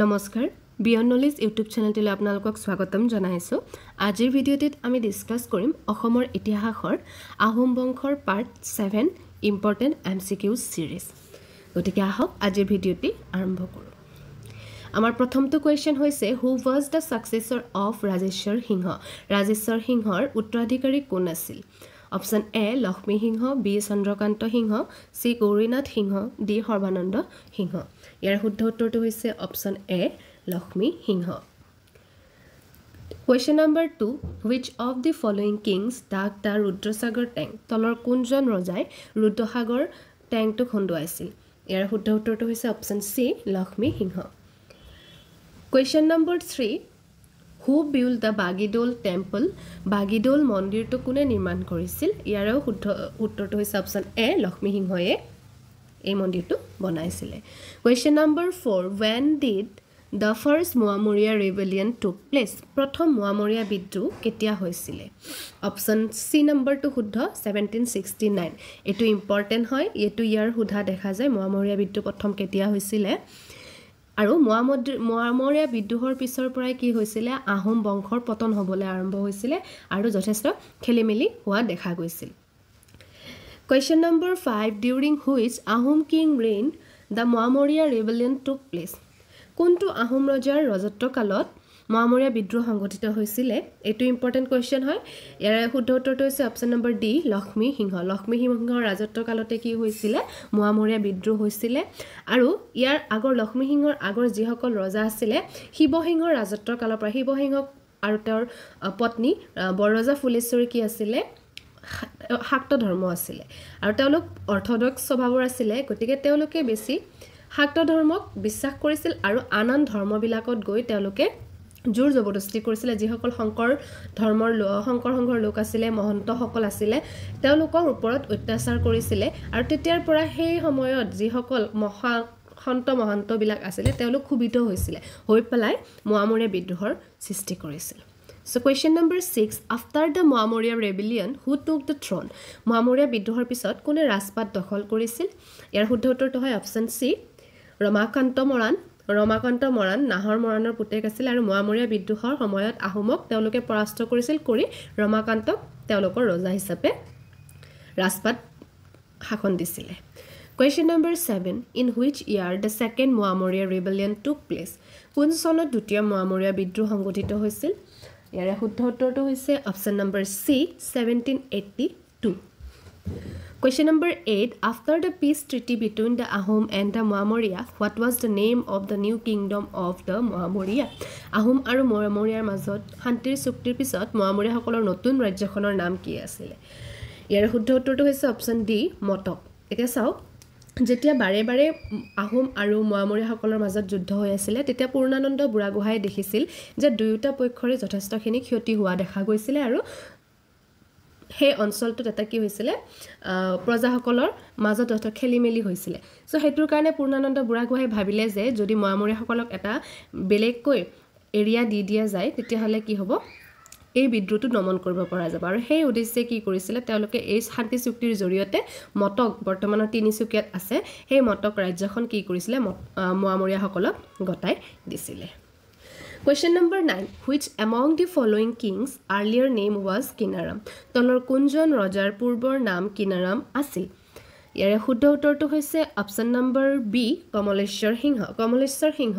নমস্কাৰ beyond knowledge YouTube চেনেলটোলৈ আপোনালোকক স্বাগতম জনাইছোঁ। আজিৰ ভিডিঅ'টিত আমি ডিছকাছ কৰিম অসমৰ ইতিহাসৰ আহোম বংশৰ part seven important M C Q series গতিকে আহক আজিৰ ভিডিঅ'টি আৰম্ভ কৰোঁ। আমাৰ প্ৰথমটো কুৱেশ্যন হৈছে who was the successor of Rajeswar Singha? Rajeswar সিংহৰ উত্তৰাধিকাৰী কোন আছিল? Option A Lakshmi Singha B Chandrakanta Singha C Gaurinath Singha D Sarbananda Singha. ইয়াৰ শুদ্ধ উত্তৰটো হৈছে option A Lakshmi Singha. Question number two which of the following kings dug the Rudrasagar tank তলৰ কোনজন ৰজাই ৰুদ্ৰসাগৰ টেংকটো খুন্দুৱাইছিল? ইয়াৰ শুদ্ধ উত্তৰটো হৈছে option C Lakshmi Singha. Question number three who built the Bagidol temple Bagidol মন্দিৰটো কোনে নিৰ্মাণ কৰিছিল? ইয়াৰেও শুদ্ধ উত্তৰটো হৈছে অপশ্যন এ লক্ষ্মী সিংহয়ে এই মন্দিৰটো বনাইছিলে। Question number four when did the first Moamoria rebellion took place প্ৰথম মোৱামৰীয়া বিদ্ৰোহ কেতিয়া হৈছিলে? অপশ্যন চি নম্বৰটো শুদ্ধ ছেভেণ্টিন ছিক্সটি নাইন এইটো ইম্পৰ্টেণ্ট হয় এইটো ইয়াৰ সোধা দেখা যায় মোৱামৰীয়া বিদ্ৰোহ প্ৰথম কেতিয়া হৈছিলে? আৰু মোৱামদ মোৱামৰীয়া বিদ্ৰোহৰ পিছৰ পৰাই কি হৈছিলে? আহোম বংশৰ পতন হ'বলৈ আৰম্ভ হৈছিলে আৰু যথেষ্ট খেলি মেলি হোৱা দেখা গৈছিল। Question number five during which Ahom king reign the Moamoria rebellion took place কোনটো আহোম ৰজাৰ ৰাজত্ব কালত মোৱামৰীয়া বিদ্ৰোহ সংঘটিত হৈছিলে এইটো ইম্পৰ্টেণ্ট কুৱেশ্যন হয়। ইয়াৰে শুদ্ধ উত্তৰটো হৈছে option number D Lakshmi Singha. Lakshmi সিংহৰ ৰাজত্ব কালতে কি হৈছিলে? মোৱামৰীয়া বিদ্ৰোহ হৈছিলে। আৰু ইয়াৰ আগৰ লক্ষ্মী সিংহৰ আগৰ যিসকল ৰজা আছিলে শিৱসিংহৰ ৰাজত্বৰ কালৰ পৰা শিৱসিংহক আৰু তেওঁৰ পত্নী বৰৰজা ফুলেশ্বৰী কি আছিলে? শাক্ত ধৰ্ম আছিলে। আৰু তেওঁলোক অৰ্থডক্স স্বভাৱৰ আছিলে গতিকে তেওঁলোকে বেছি শাক্ত ধৰ্মক বিশ্বাস কৰিছিল আৰু আন আন ধৰ্মবিলাকত গৈ তেওঁলোকে জোৰ জবৰদস্তি কৰিছিলে যিসকল শংকৰ ধৰ্মৰ শংকৰ সংঘৰ লোক আছিলে মহন্তসকল আছিলে তেওঁলোকৰ ওপৰত অত্যাচাৰ কৰিছিলে। আৰু তেতিয়াৰ পৰা সেই সময়ত যিসকল মহা সন্ত মহন্তবিলাক আছিলে তেওঁলোক ক্ষোভিত হৈছিলে হৈ পেলাই মোৱামৰীয়া বিদ্ৰোহৰ সৃষ্টি কৰিছিল। So' question number six after the Moamoria rebellion who took the throne Moamoria বিদ্ৰোহৰ পিছত কোনে ৰাজপাত দখল কৰিছিল? ইয়াৰ শুদ্ধ উত্তৰটো হয় অপশ্যন চি ৰমাকান্ত মৰাণ ৰমাকান্ত মৰাণ নাহৰ মৰাণৰ পুতেক আছিল আৰু মোৱামৰীয়া বিদ্ৰোহৰ সময়ত আহোমক তেওঁলোকে পৰাস্ত কৰিছিল কৰি ৰমাকান্তক তেওঁলোকৰ ৰজা হিচাপে ৰাজপাত শাসন দিছিলে। Question number seven in which year the second Moamoria rebellion took place কোন চনত দ্বিতীয় মোৱামৰীয়া বিদ্ৰোহ সংঘটিত হৈছিল? ইয়াৰে শুদ্ধ উত্তৰটো হৈছে option number C seventeen eighty two question number eight after the peace treaty between the Ahom and the Moamoria what was the name of the new kingdom of the Moamoria Ahom আৰু মোৱামৰীয়াৰ মাজত শান্তিৰ চুক্তিৰ পিছত মোৱামৰীয়াসকলৰ নতুন ৰাজ্যখনৰ নাম কি আছিলে? ইয়াৰ শুদ্ধ উত্তৰটো হৈছে অপশ্যন ডি মটক এতিয়া চাওক যেতিয়া বাৰে বাৰে আহোম আৰু মোৱামৰীয়াসকলৰ মাজত যুদ্ধ হৈ আছিলে তেতিয়া পূৰ্ণানন্দ বুঢ়াগোহাঁই দেখিছিল যে দুয়োটা পক্ষৰে যথেষ্টখিনি ক্ষতি হোৱা দেখা গৈছিলে আৰু সেই অঞ্চলটোত এটা কি হৈছিলে প্ৰজাসকলৰ মাজত যথেষ্ট খেলি মেলি হৈছিলে। চ' সেইটোৰ কাৰণে পূৰ্ণানন্দ বুঢ়াগোহাঁই ভাবিলে যে যদি মোৱামৰীয়াসকলক এটা বেলেগকৈ এৰিয়া দি দিয়া যায় তেতিয়াহ'লে কি হ'ব? এই বিদ্ৰোহটো দমন কৰিব পৰা যাব। আৰু সেই উদ্দেশ্যে কি কৰিছিলে তেওঁলোকে এই শান্তি চুক্তিৰ জৰিয়তে মটক বৰ্তমানৰ তিনিচুকীয়াত আছে সেই মটক ৰাজ্যখন কি কৰিছিলে মোৱামৰীয়াসকলক গতাই দিছিলে। Question number nine which among the following kings earlier name was Kinaram তলৰ কোনজন ৰজাৰ পূৰ্বৰ নাম কিনাৰাম আছিল? ইয়াৰে শুদ্ধ উত্তৰটো হৈছে option number B Kamaleswar Singha. Kamaleswar Singha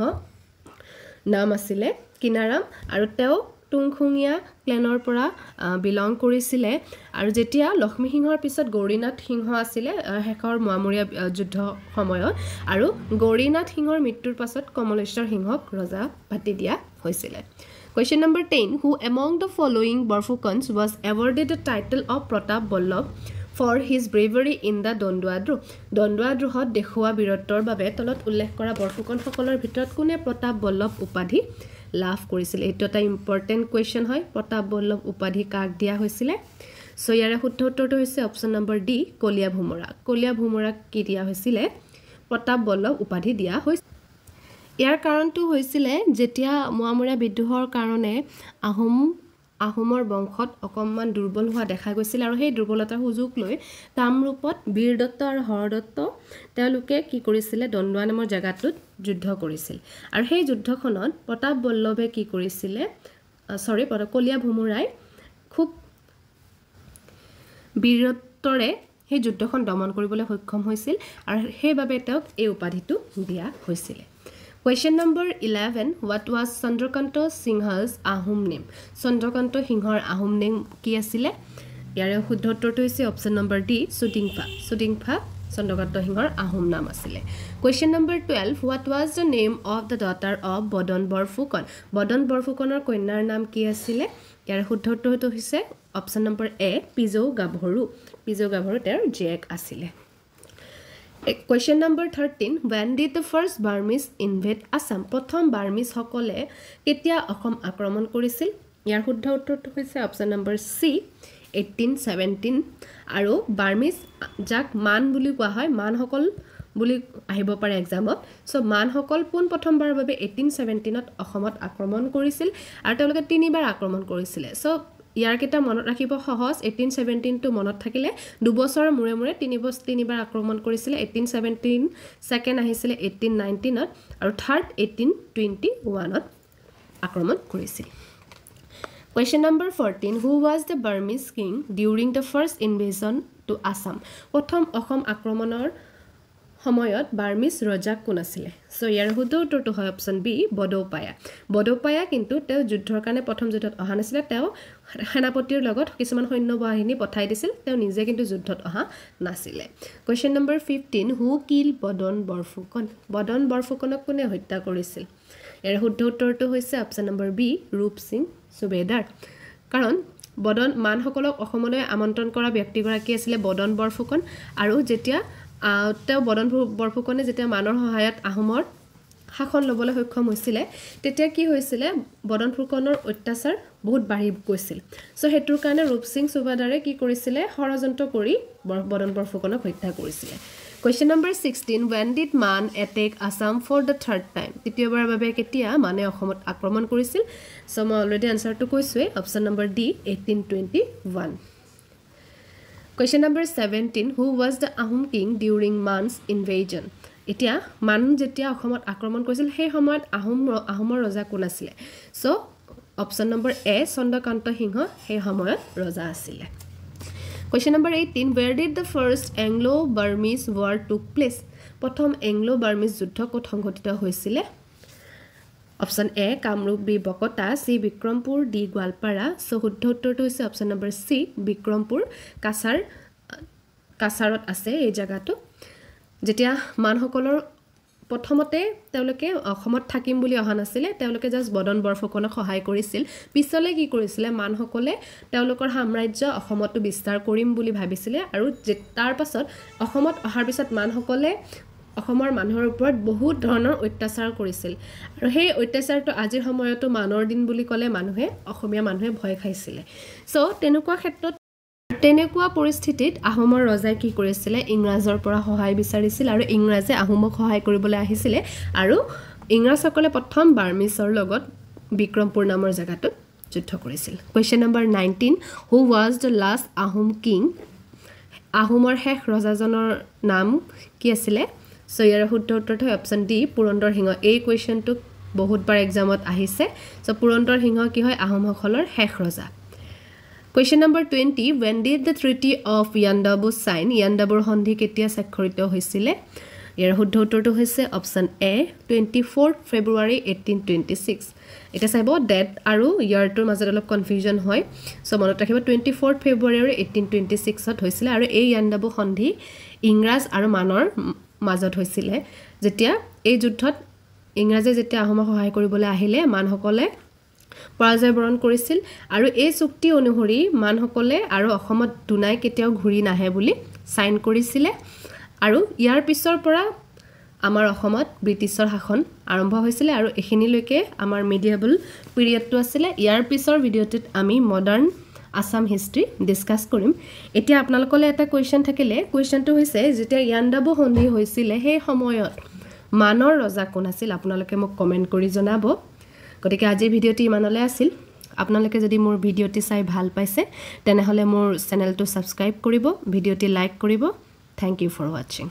নাম আছিলে কিনাৰাম আৰু তেওঁ টুংখুঙীয়া ক্লেনৰ পৰা বিলং কৰিছিলে। আৰু যেতিয়া লক্ষ্মী সিংহৰ পিছত গৌৰীনাথ সিংহ আছিলে শেষৰ মোৱামৰীয়া যুদ্ধ সময়ত। আৰু গৌৰীনাথ সিংহৰ মৃত্যুৰ পাছত কমলেশ্বৰ সিংহক ৰজা পাতি দিয়া হৈছিলে। Question number ten who among the following Borphukans was awarded the title of Pratap Ballabh for his bravery in the Dandua Droh Dandua দ্ৰোহত দেখুওৱা বীৰত্বৰ বাবে তলত উল্লেখ কৰা বৰফুকনসকলৰ ভিতৰত কোনে প্ৰতাপ বল্লভ উপাধি লাভ কৰিছিল। এইটো এটা ইম্পৰ্টেণ্ট কুৱেশ্যন হয়। প্ৰতাপ বল্লভ উপাধি কাক দিয়া হৈছিলে? চ' ইয়াৰে শুদ্ধ উত্তৰটো হৈছে অপশ্যন নম্বৰ ডি কলীয়া ভোমোৰা। কলীয়া ভোমোৰাক কি দিয়া হৈছিলে? প্ৰতাপ বল্লভ উপাধি দিয়া হৈছিল ইয়াৰ কাৰণটো হৈছিলে যেতিয়া মোৱামৰীয়া বিদ্ৰোহৰ কাৰণে আহোম আহোমৰ বংশত অকণমান দুৰ্বল হোৱা দেখা গৈছিল আৰু সেই দুৰ্বলতাৰ সুযোগ লৈ কামৰূপত বীৰদত্ত আৰু হৰদত্ত তেওঁলোকে কি কৰিছিলে দণ্ডোৱা নামৰ জেগাটোত যুদ্ধ কৰিছিল। আৰু সেই যুদ্ধখনত প্ৰতাপ বল্লভে কি কৰিছিলে চৰি কলীয়া ভোমোৰাই খুব বীৰত্বৰে সেই যুদ্ধখন দমন কৰিবলৈ সক্ষম হৈছিল আৰু সেইবাবে তেওঁক এই উপাধিটো দিয়া হৈছিলে। Question number eleven what was Chandrakanta Singha's Ahom name Chandrakanta সিংহৰ আহোম নেম কি আছিলে? ইয়াৰে শুদ্ধ উত্তৰটো হৈছে option number D Sudingpha Sudingpha Chandrakanta সিংহৰ আহোম নাম আছিলে। Question number twelve what was the name of the daughter of Badan Borphukan Badan বৰফুকনৰ কন্যাৰ নাম কি আছিলে? ইয়াৰে শুদ্ধ উত্তৰটো হৈছে অপশ্যন নম্বৰ এ পিজৌ গাভৰু পিজৌ গাভৰু তেওঁৰ জীয়েক আছিলে। Question number thirteen when did the first Burmese invade Assam প্ৰথম বাৰ্মিজসকলে কেতিয়া অসম আক্ৰমণ কৰিছিল? ইয়াৰ শুদ্ধ উত্তৰটো হৈছে option number C eighteen seventeen আৰু বাৰ্মিজ যাক মান বুলি কোৱা হয় মানসকল বুলি আহিব পাৰে এক্সামত চ' মানসকল পোনপ্ৰথমবাৰৰ বাবে এইটিন ছেভেণ্টিনত অসমত আক্ৰমণ কৰিছিল আৰু তেওঁলোকে তিনিবাৰ আক্ৰমণ কৰিছিলে। চ' ইয়াৰকেইটা মনত ৰাখিব সহজ এইটিন ছেভেণ্টিনটো মনত থাকিলে। দুবছৰৰ মূৰে মূৰে তিনি বছ তিনিবাৰ আক্ৰমণ কৰিছিলে এইটিন ছেভেণ্টিন ছেকেণ্ড আহিছিলে এইটিন নাইনটিনত আৰু থাৰ্ড এইটিন টুৱেণ্টি ওৱানত আক্ৰমণ কৰিছিল। Question number fourteen who was the Burmese king during the first invasion to Assam প্ৰথম অসম আক্ৰমণৰ সময়ত বাৰ্মিজ ৰজা কোন আছিলে? চ' ইয়াৰ শুদ্ধ উত্তৰটো হয় অপশ্যন বি বডৌপায়া। বডৌপায়া কিন্তু তেওঁ যুদ্ধৰ কাৰণে প্ৰথম যুদ্ধত অহা নাছিলে। তেওঁ সেনাপতিৰ লগত কিছুমান সৈন্য বাহিনী পঠাই দিছিল। তেওঁ নিজে কিন্তু যুদ্ধত অহা নাছিলে। Question number fifteen who kill Badan Borphukan Badan বৰফুকনক কোনে হত্যা কৰিছিল? ইয়াৰ শুদ্ধ উত্তৰটো হৈছে অপশ্যন নম্বৰ বি ৰূপ সিং চুবেদাৰ কাৰণ বদন মানসকলক অসমলৈ আমন্ত্ৰণ কৰা ব্যক্তিগৰাকী আছিলে বদন বৰফুকন। আৰু যেতিয়া তেওঁ বদন বৰফুকনে যেতিয়া মানৰ সহায়ত আহোমৰ শাসন ল'বলৈ সক্ষম হৈছিলে তেতিয়া কি হৈছিলে? বদন ফুকনৰ অত্যাচাৰ বহুত বাঢ়ি গৈছিল। চ' সেইটোৰ কাৰণে ৰূপ সিং চুবাদাৰে কি কৰিছিলে? ষড়যন্ত্ৰ কৰি বদন বৰফুকনক হত্যা কৰিছিলে। Question number sixteen when did Maan attack Assam for the third time তৃতীয়বাৰৰ বাবে কেতিয়া মানে অসমত আক্ৰমণ কৰিছিল? চ' মই অলৰেডি এনচাৰটো কৈছোঁৱেই। Option number D eighteen twenty one question number seventeen who was the Ahom king during Maan's invasion এতিয়া মান যেতিয়া অসমত আক্ৰমণ কৰিছিল সেই সময়ত আহোম আহোমৰ ৰজা কোন আছিলে? So' option number A Chandrakanta Singha সেই সময়ত ৰজা আছিলে। Question number eighteen where did the first Anglo Burmese war took place প্ৰথম এংলো বাৰ্মিজ যুদ্ধ ক'ত সংঘটিত হৈছিলে? Option A Kamrup B Bakata C Bikrampur D Goalpara so' শুদ্ধ উত্তৰটো হৈছে option number C Bikrampur Cachar কাছাৰত আছে এই জেগাটো। যেতিয়া মানসকলৰ প্ৰথমতে তেওঁলোকে অসমত থাকিম বুলি অহা নাছিলে তেওঁলোকে জাষ্ট বদন বৰফুকনক সহায় কৰিছিল। পিছলৈ কি কৰিছিলে? মানসকলে তেওঁলোকৰ সাম্ৰাজ্য অসমতো বিস্তাৰ কৰিম বুলি ভাবিছিলে আৰু তাৰ পাছত অসমত অহাৰ পিছত মানসকলে অসমৰ মানুহৰ ওপৰত বহুত ধৰণৰ অত্যাচাৰ কৰিছিল। আৰু সেই অত্যাচাৰটো আজিৰ সময়তো মানৰ দিন বুলি ক'লে মানুহে অসমীয়া মানুহে ভয় খাইছিলে। চ' তেনেকুৱা ক্ষেত্ৰত তেনেকুৱা পৰিস্থিতিত আহোমৰ ৰজাই কি কৰিছিলে? ইংৰাজৰ পৰা সহায় বিচাৰিছিল আৰু ইংৰাজে আহোমক সহায় কৰিবলৈ আহিছিলে। আৰু ইংৰাজসকলে প্ৰথম বাৰ্মিছৰ লগত বিক্ৰমপুৰ নামৰ জেগাটোত যুদ্ধ কৰিছিল। Question number nineteen who was the last Ahom king আহোমৰ শেষ ৰজাজনৰ নাম কি আছিলে? চ' ইয়াৰ শুদ্ধ উত্তৰটো হয় অপশ্যন ডি পুৰন্দৰ সিংহ। এই কুৱেশ্যনটোক বহুতবাৰ এক্সামত আহিছে। চ' পুৰন্দৰ সিংহ কি হয়? আহোমসকলৰ শেষ ৰজা। Question number twenty when did the treaty of Yandabo sign য়াণ্ডাবুৰ সন্ধি কেতিয়া স্বাক্ষৰিত হৈছিলে? ইয়াৰ শুদ্ধ উত্তৰটো হৈছে option A twenty fourth February eighteen twenty six এতিয়া চাব ডেট আৰু ইয়াৰটোৰ মাজত অলপ কনফিউজন হয়। চ' মনত ৰাখিব twenty fourth February eighteen twenty ছিক্সত হৈছিলে। আৰু এই য়াণ্ডাবু সন্ধি ইংৰাজ আৰু মানৰ মাজত হৈছিলে। যেতিয়া এই যুদ্ধত ইংৰাজে যেতিয়া আহোমক সহায় কৰিবলৈ আহিলে মানসকলে পৰাজয় বৰণ কৰিছিল আৰু এই চুক্তি অনুসৰি মানসকলে আৰু অসমত দুনাই কেতিয়াও ঘূৰি নাহে বুলি ছাইন কৰিছিলে। আৰু ইয়াৰ পিছৰ পৰা আমাৰ অসমত ব্ৰিটিছৰ শাসন আৰম্ভ হৈছিলে আৰু এইখিনিলৈকে আমাৰ মিডিয়েবল পিৰিয়ডটো আছিলে। ইয়াৰ পিছৰ ভিডিঅ'টোত আমি মডাৰ্ণ আছাম হিষ্ট্ৰী ডিছকাছ কৰিম। এতিয়া আপোনালোকলৈ এটা কুৱেশ্যন থাকিলে। কুৱেশ্যনটো হৈছে যেতিয়া ইয়াণ্ডাবু সন্ধি হৈছিলে সেই সময়ত মানৰ ৰজা কোন আছিল? আপোনালোকে মোক কমেণ্ট কৰি জনাব। গতিকে আজিৰ ভিডিঅ'টি ইমানলৈ আছিল। আপোনালোকে যদি মোৰ ভিডিঅ'টি চাই ভাল পাইছে তেনেহ'লে মোৰ চেনেলটো ছাবস্ক্ৰাইব কৰিব ভিডিঅ'টি লাইক কৰিব। থেংক ইউ ফৰ ৱাচিং